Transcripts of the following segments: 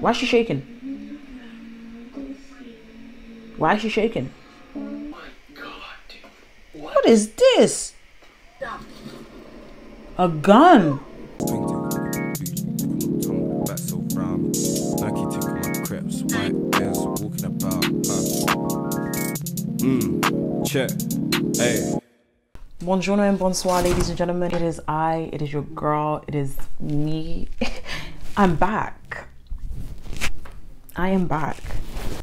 Why is she shaking? Why is she shaking? What is this? A gun. Check. Hey. Bonjour and bonsoir, ladies and gentlemen. It is I, it is your girl, it is me. I'm back. I am back.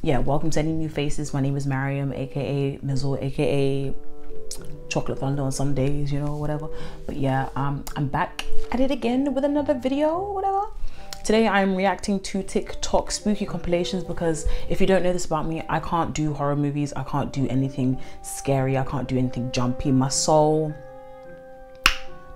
Yeah, welcome to any new faces. My name is Maryiam, aka Mizzle, aka Chocolate Thunder on some days, you know, whatever. But yeah, um, I'm back at it again with another video, whatever. Today I'm reacting to TikTok spooky compilations because if you don't know this about me, I can't do horror movies. I can't do anything scary. I can't do anything jumpy. My soul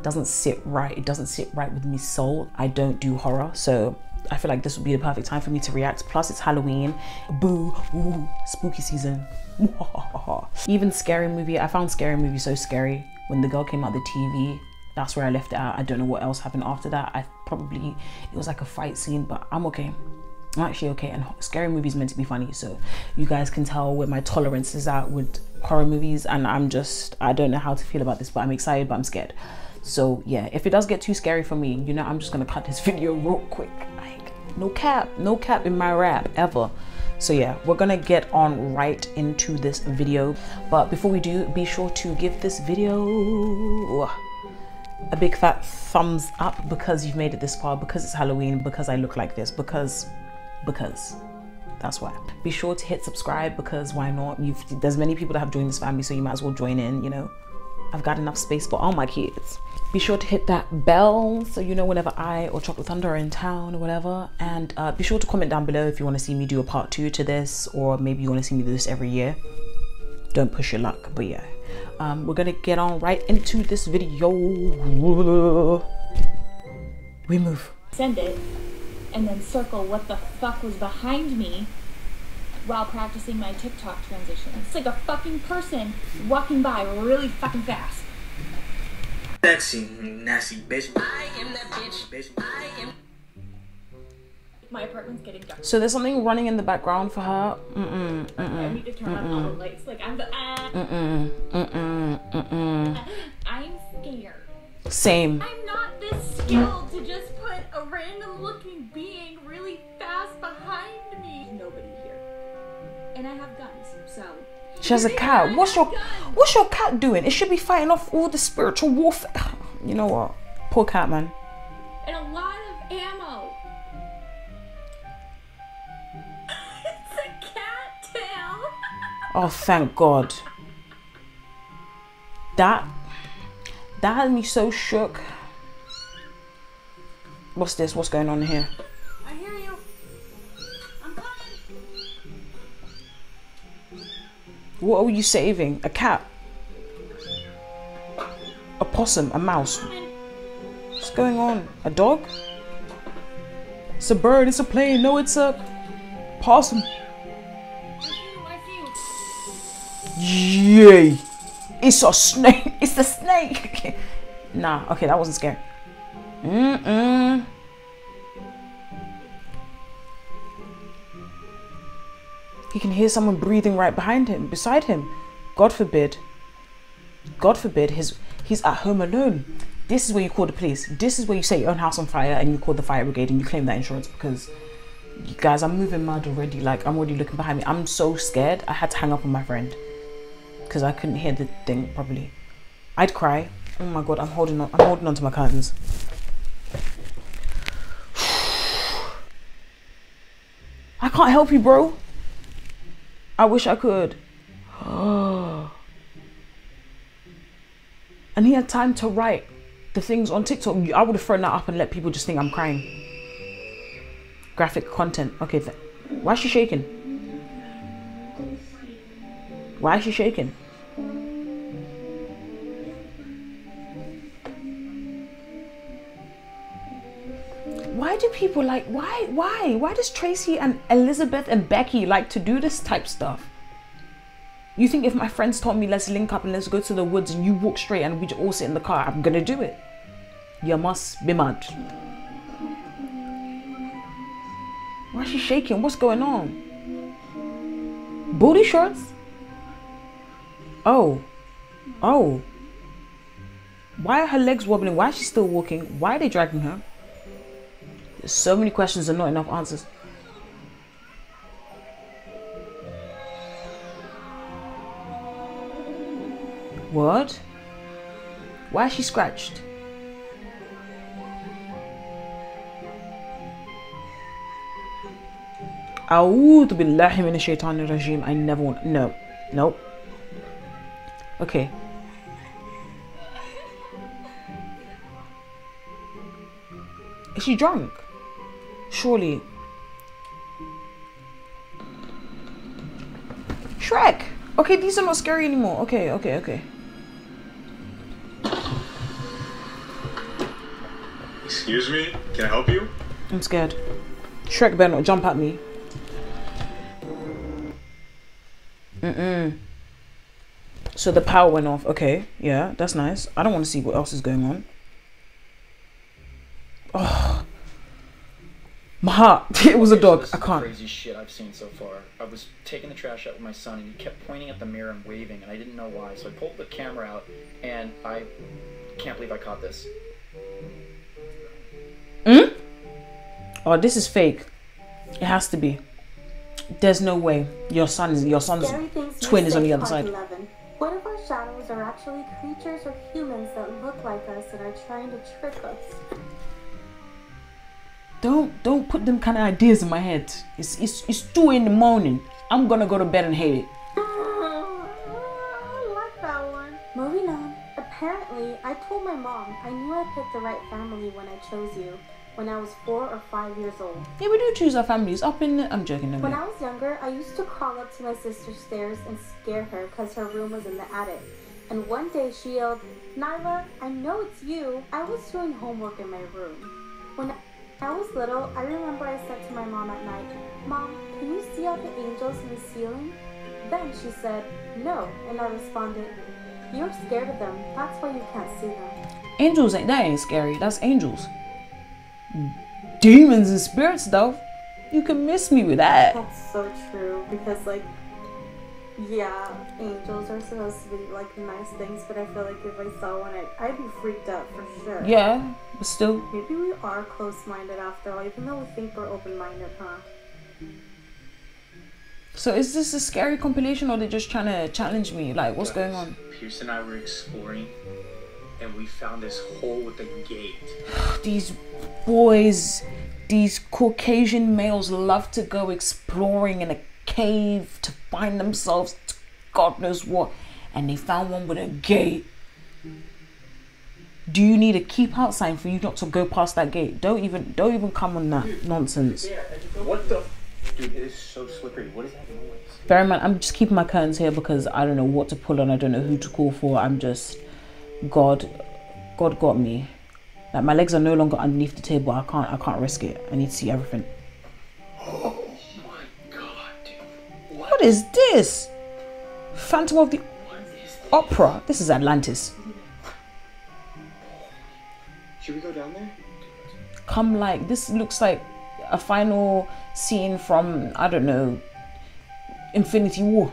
doesn't sit right. It doesn't sit right with me soul. I don't do horror. So I feel like this would be the perfect time for me to react. Plus it's Halloween. Boo, woo, spooky season. Even scary movie. I found scary movie so scary when the girl came out the TV that's where I left it at. I don't know what else happened after that. I probably, it was like a fight scene, but I'm okay. I'm actually okay. And scary movies meant to be funny. So you guys can tell where my tolerance is at with horror movies. And I'm just, I don't know how to feel about this, but I'm excited, but I'm scared. So yeah, if it does get too scary for me, you know, I'm just gonna cut this video real quick. Like no cap, no cap in my rap ever. So yeah, we're gonna get on right into this video. But before we do, be sure to give this video a big fat thumbs up because you've made it this far, because it's Halloween, because I look like this, because, because. That's why. Be sure to hit subscribe because why not? You've, there's many people that have joined this family, so you might as well join in, you know. I've got enough space for all my kids. Be sure to hit that bell so you know whenever I or Chocolate Thunder are in town or whatever. And uh, be sure to comment down below if you want to see me do a part two to this or maybe you want to see me do this every year. Don't push your luck, but yeah um, we're gonna get on right into this video. We move. Send it, and then circle what the fuck was behind me while practicing my TikTok transition. It's like a fucking person walking by really fucking fast. Sexy, nasty bitch. I am that bitch. bitch. I am. My apartment's getting dark. So there's something running in the background for her. Mm-mm, mm-mm, I need to turn on all the lights. Like I'm the. Uh, mm-mm, mm-mm, mm-mm. I'm scared. Same. I'm not this skilled to just put a random looking being I have guns, so. She has a cat. What's your What's your cat doing? It should be fighting off all the spiritual warfare. You know what? Poor cat, man. And a lot of ammo. it's a cat tail. Oh, thank God. That that had me so shook. What's this? What's going on here? What are you saving? A cat? A possum? A mouse? What's going on? A dog? It's a bird, it's a plane, no, it's a possum. Yay! It's a snake. It's a snake. nah, okay, that wasn't scary. Mm-mm. He can hear someone breathing right behind him, beside him. God forbid. God forbid his he's at home alone. This is where you call the police. This is where you set your own house on fire and you call the fire brigade and you claim that insurance because you guys, I'm moving mad already. Like I'm already looking behind me. I'm so scared. I had to hang up on my friend because I couldn't hear the thing properly. I'd cry. Oh my god, I'm holding on. I'm holding on to my curtains. I can't help you, bro. I wish I could. and he had time to write the things on TikTok. I would have thrown that up and let people just think I'm crying. Graphic content. Okay, why is she shaking? Why is she shaking? People like why why why does Tracy and Elizabeth and Becky like to do this type stuff? You think if my friends told me let's link up and let's go to the woods and you walk straight and we all sit in the car, I'm gonna do it. You must be mad. Why is she shaking? What's going on? Booty shorts? Oh. Oh. Why are her legs wobbling? Why is she still walking? Why are they dragging her? There's so many questions and not enough answers. What? Why is she scratched? A'udhu billahi min shaitanir rajim. I never want. No. Nope. Okay. Is she drunk? Surely Shrek! Okay, these are not scary anymore. Okay, okay, okay. Excuse me, can I help you? I'm scared. Shrek better not jump at me. Mm-mm. So the power went off. Okay, yeah, that's nice. I don't want to see what else is going on. Oh. My heart. It was a dog. This I is the can't. Crazy shit I've seen so far. I was taking the trash out with my son, and he kept pointing at the mirror and waving, and I didn't know why. So I pulled the camera out, and I can't believe I caught this. Hmm? Oh, this is fake. It has to be. There's no way. Your son is your son's twin is on the other part side. 11. What if our shadows are actually creatures or humans that look like us and are trying to trick us? Don't don't put them kind of ideas in my head. It's it's it's two in the morning. I'm gonna go to bed and hate it. Ah, I like that one. Moving on. Apparently, I told my mom I knew I picked the right family when I chose you when I was four or five years old. Yeah, we do choose our families. Up in I'm joking. No, When. I was younger, I used to crawl up to my sister's stairs and scare her because her room was in the attic. And one day she yelled, Nyla, I know it's you. I was doing homework in my room. When I was little, I remember I said to my mom at night, Mom, can you see all the angels in the ceiling? Then she said, No. And I responded, You're scared of them. That's why you can't see them. Angels ain't that ain't scary. That's angels. Demons and spirits though. You can miss me with that. That's so true because like yeah, angels are supposed to be like nice things, but I feel like if I saw one, I'd, I'd be freaked out for sure. Yeah, but still. Maybe we are close-minded after all, even though we think we're open-minded, huh? So is this a scary compilation or they just trying to challenge me? Like what's going on? Pierce and I were exploring, and we found this hole with a gate. These boys, these Caucasian males love to go exploring in a cave to find themselves to God knows what. And they found one with a gate. Do you need a keep out sign for you not to go past that gate? Don't even don't even come on that nonsense. What the? Dude, it is so slippery. What is that noise? Bear in mind, I'm just keeping my curtains here because I don't know what to pull on. I don't know who to call for. I'm just, God, God got me. Like my legs are no longer underneath the table. I can't, I can't risk it. I need to see everything. Is this? Phantom of the What is this? Opera. This is Atlantis. Should we go down there? Come like this looks like a final scene from I don't know, Infinity War.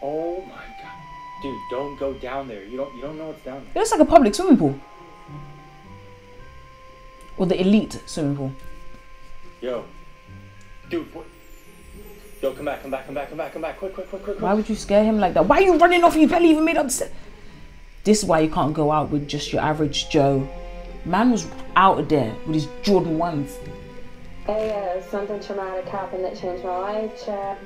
Oh my god. Dude, don't go down there. You don't you don't know what's down there. It looks like a public swimming pool. Or the elite swimming pool. Yo. Dude, what? Yo, come back, come back, come back, come back, come back. Quick, quick, quick, quick, Why would you scare him like that? Why are you running off? You barely even made up the step. This is why you can't go out with just your average Joe. Man was out of there with his Jordan ones. Hey, uh, something traumatic happened that changed my life, Chad.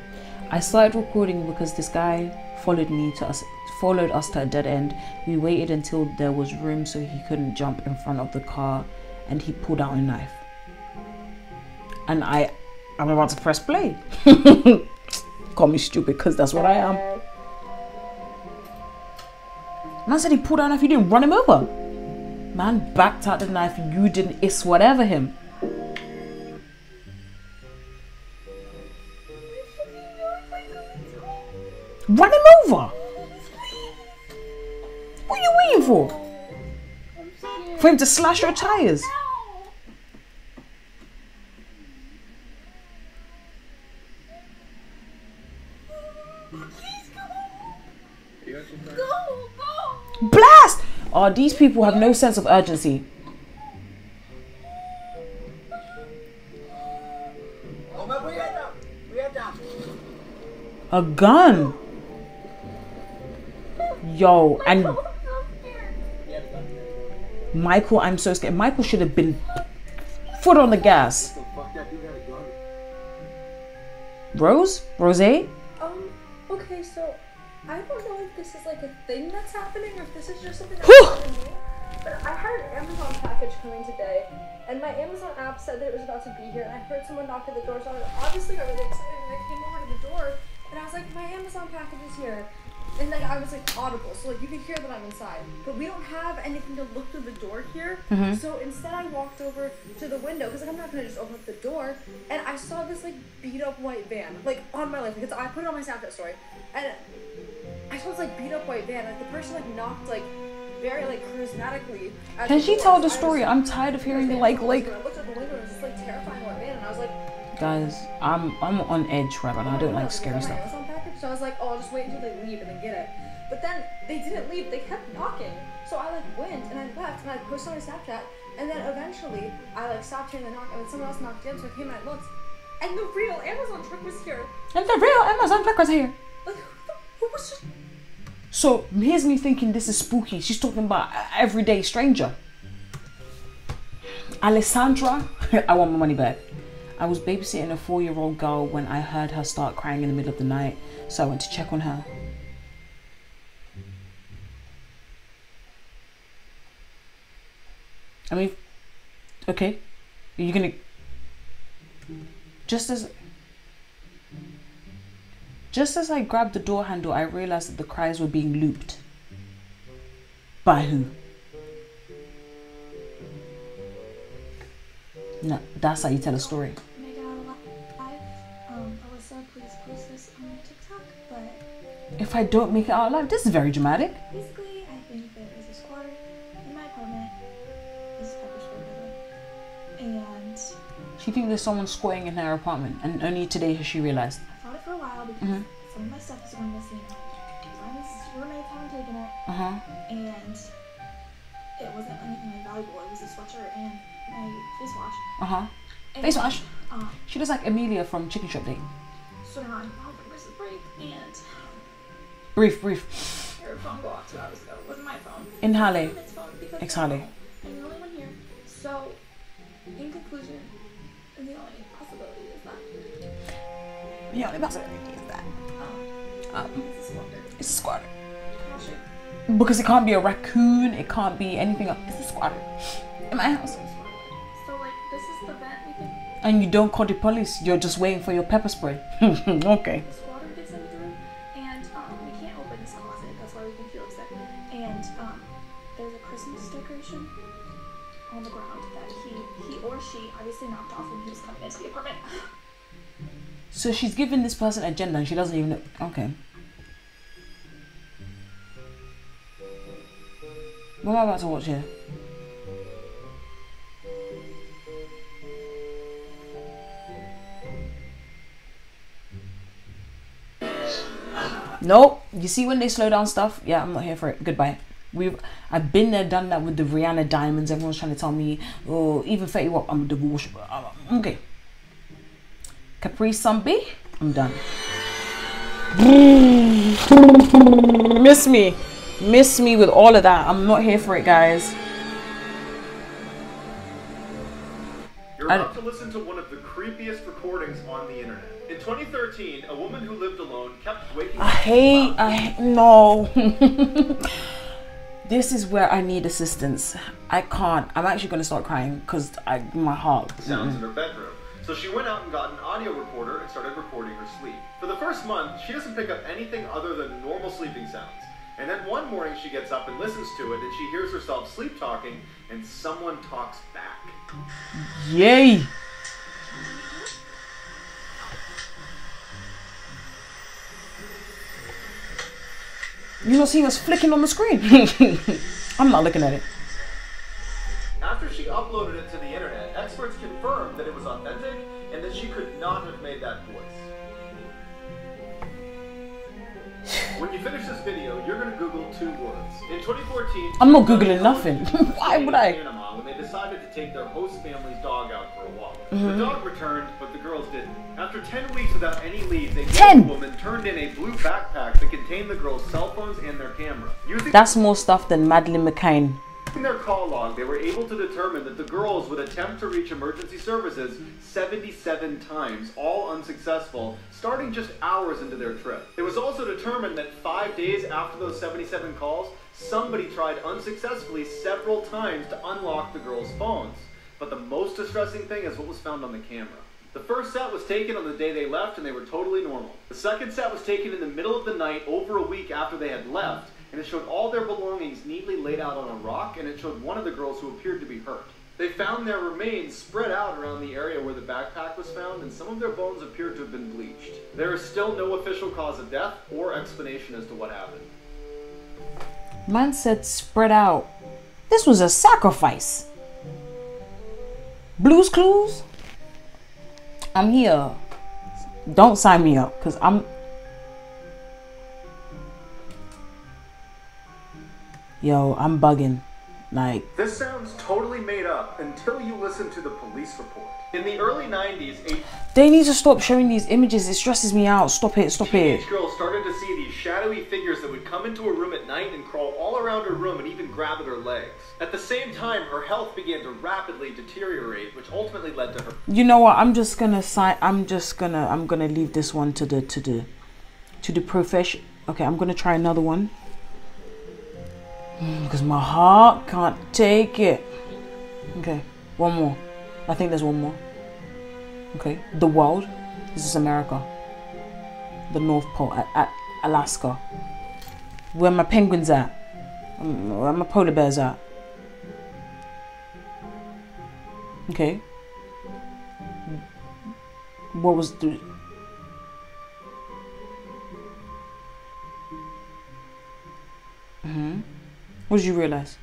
I started recording because this guy followed me to us, followed us to a dead end. We waited until there was room so he couldn't jump in front of the car, and he pulled out a knife. And I, I'm about to press play. Call me stupid because that's what I am. Man said he pulled out a knife. You didn't run him over. Man backed out the knife. You didn't. is whatever him. Run him over. What are you waiting for? For him to slash your tires. Oh, these people have no sense of urgency. A gun. Yo, and Michael, I'm so scared. Michael should have been foot on the gas. Rose? Rose? This is like a thing that's happening or if this is just something that's happening. But I had an Amazon package coming today, and my Amazon app said that it was about to be here, and I heard someone knock at the door, so I obviously got really excited, and I came over to the door, and I was like, my Amazon package is here. And like I was like audible, so like you could hear that I'm inside. But we don't have anything to look through the door here. Mm-hmm. So instead I walked over to the window because like, I'm not gonna just open up the door. And I saw this like beat up white van, like on my life, because I put it on my Snapchat story. And I this like beat up white van. Like the person like knocked like very like charismatically. Can she tell the story? I'm tired of hearing like like I looked the window and it was like terrifying white van, and I was like, guys, I'm I'm on edge right now. I don't like scary stuff. So I was like, oh, I'll just wait until they leave and then get it. But then they didn't leave. They kept knocking. So I like went and I left and I posted on my Snapchat. And then eventually I like stopped hearing the knock and then someone else knocked in. So I came and I looked, and the real Amazon truck was here. And the real Amazon truck was here. Was So here's me thinking this is spooky. She's talking about everyday stranger. Alessandra, I want my money back. I was babysitting a four year old girl when I heard her start crying in the middle of the night, so I went to check on her. I mean, okay, you're you gonna just as just as I grabbed the door handle, I realized that the cries were being looped. By who? No, that's how you tell a story. Make it out alive. Um, Alyssa, please post this on your TikTok. But If I don't make it out alive, this is very dramatic. basically, I think there is a squatter in my apartment. This is by. And She thinks there's someone squatting in her apartment, and only today has she realized. I thought it for a while because Mhm. some of my stuff is going missing. Ryan's roommates haven't taken it, Uh huh. and it wasn't anything valuable. It was a sweatshirt and my face wash. Uh huh. Face wash. Um, She looks like Amelia from Chicken Shop Date. so now I'm for Mrs. Break, and Brief, brief. your phone go off two hours ago. It wasn't my phone. Inhale. Exhale. I'm the only one here. So, in conclusion, the only possibility is that The only possibility is that um, it's a squatter. it's a squatter. I'll show you. Because it can't be a raccoon, it can't be anything else. It's a squatter. In my house. So like this is the we think And you don't call the police, you're just waiting for your pepper spray. okay. So she's giving this person agenda and she doesn't even know. Okay. What am I about to watch here? Nope. You see when they slow down stuff? Yeah, I'm not here for it. Goodbye. We've I've been there, done that with the Rihanna diamonds. Everyone's trying to tell me, oh, even Fetty Wap, I'm a divorce. Okay. Capri Sun B, I'm done. Miss me. Miss me with all of that. I'm not here for it, guys. You're about to listen to one of the creepiest recordings on the internet. In 2013, a woman who lived alone kept waking I up. hate, I hate, no. this is where I need assistance. I can't. I'm actually gonna start crying because I my heart. sounds in her bedroom. So she went out and got an audio recorder and started recording her sleep. For the first month, she doesn't pick up anything other than normal sleeping sounds. And then one morning she gets up and listens to it and she hears herself sleep talking and someone talks back. Yay! You're not seeing us flicking on the screen? I'm not looking at it. After she uploaded it to the internet, experts confirmed that it was authentic and that she could not have made that voice. When you finish this video, you're gonna Google two words. In 2014, I'm not Googling nothing. Why would I? Panama when they decided to take their host family's dog out for a walk. Mhm. The dog returned, but the girls didn't. After 10 weeks without any leads, a 10? woman turned in a blue backpack that contained the girls' cell phones and their camera. Using That's more stuff than Madeleine McCann. In their call log, they were able to determine that the girls would attempt to reach emergency services 77 times, all unsuccessful, starting just hours into their trip. It was also determined that five days after those 77 calls, somebody tried unsuccessfully several times to unlock the girls' phones. But the most distressing thing is what was found on the camera. The first set was taken on the day they left and they were totally normal. The second set was taken in the middle of the night over a week after they had left, and it showed all their belongings neatly laid out on a rock, and it showed one of the girls who appeared to be hurt. They found their remains spread out around the area where the backpack was found, and some of their bones appeared to have been bleached. There is still no official cause of death or explanation as to what happened. Man said spread out. This was a sacrifice. Blues Clues? I'm here. Don't sign me up because I'm. Yo, I'm bugging. Like, This sounds totally made up until you listen to the police report. In the early 90s, a they need to stop showing these images. It stresses me out. Stop it. Stop it. teenage girl started to see these shadowy figures that would come into her room at night and crawl all around her room and even grab at her legs. At the same time, her health began to rapidly deteriorate, which ultimately led to her You know what? I'm just gonna sign. I'm just gonna. I'm gonna leave this one to the to the to the profession. Okay, I'm gonna try another one because my heart can't take it. Okay, one more. I think there's one more. Okay, the world. This is America. The North Pole at, at Alaska. Where my penguins at? Um, Where my polar bears at? Okay. What was the hmm What did you realize?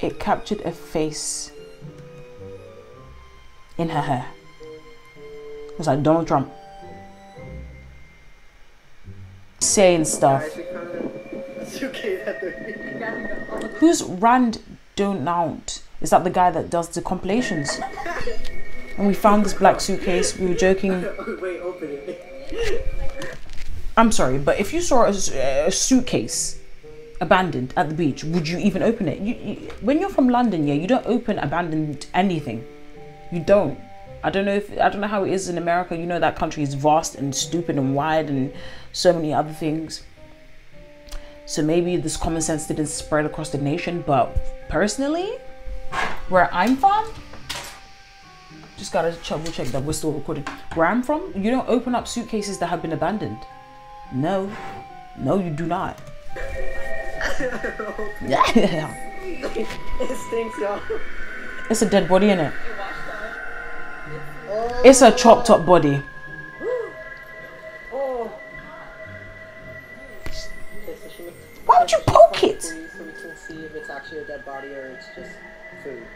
It captured a face in her hair. It was like Donald Trump saying stuff. Who's Rand Donald? Is that the guy that does the compilations? And we found this black suitcase. We were joking. Wait, open it. I'm sorry, but if you saw a suitcase abandoned at the beach, would you even open it? You, you, when you're from London, yeah, you don't open abandoned anything. You don't. I don't know if I don't know how it is in America. You know that country is vast and stupid and wide and so many other things. So maybe this common sense didn't spread across the nation, but personally, where I'm from, just gotta double check that we're still recording. Where I'm from, you don't open up suitcases that have been abandoned. No, no, you do not. Yeah, it stinks, y'all. it's a dead body in it. It's a chopped up body. Oh. Why would you poke it? So we can see if it's actually a dead body or it's just food.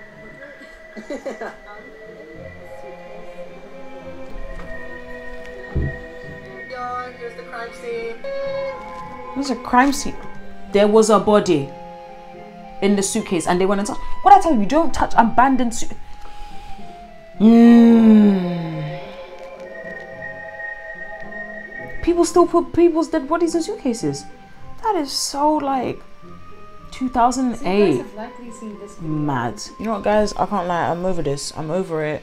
Here's the crime scene. There's a crime scene. There was a body in the suitcase, and they went and touched. What I tell you, don't touch abandoned suit. Mm. People still put people's dead bodies in suitcases. That is so like 2008. Mad. You know what, guys? I can't lie. I'm over this. I'm over it.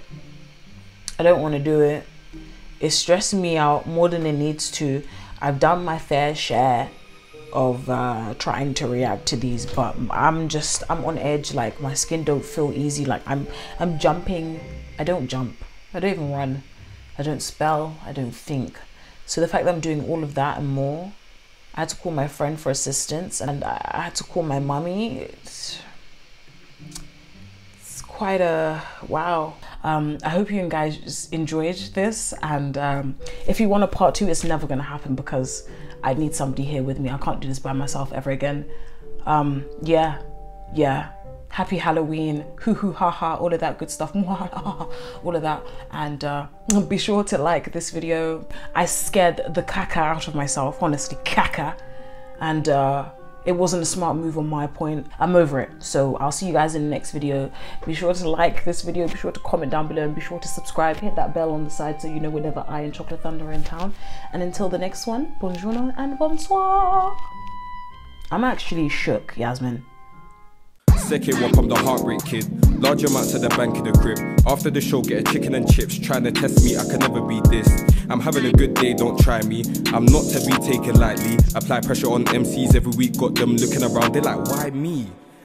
I don't want to do it. It's stressing me out more than it needs to. I've done my fair share of uh, trying to react to these, but I'm just I'm on edge. Like my skin don't feel easy. Like I'm I'm jumping. I don't jump. I don't even run. I don't spell. I don't think. So the fact that I'm doing all of that and more, I had to call my friend for assistance, and I had to call my mummy. It's quite a wow. Um, I hope you guys enjoyed this, and um, if you want a part two, it's never gonna happen because I need somebody here with me. I can't do this by myself ever again. Um, yeah, yeah. happy Halloween, hoo hoo ha ha, all of that good stuff, all of that. And uh, be sure to like this video. I scared the caca out of myself, honestly, caca. And uh, it wasn't a smart move on my point. I'm over it. So I'll see you guys in the next video. Be sure to like this video, be sure to comment down below, and be sure to subscribe. Hit that bell on the side so you know whenever I and Chocolate Thunder are in town. And until the next one, bonjour and bonsoir. I'm actually shook, Yasmin. Second one from the heartbreak kid. Large amounts at the bank in the crib. After the show, get a chicken and chips. Trying to test me, I can never be this. I'm having a good day, don't try me. I'm not to be taken lightly. Apply pressure on MCs every week, got them looking around. They're like, why me?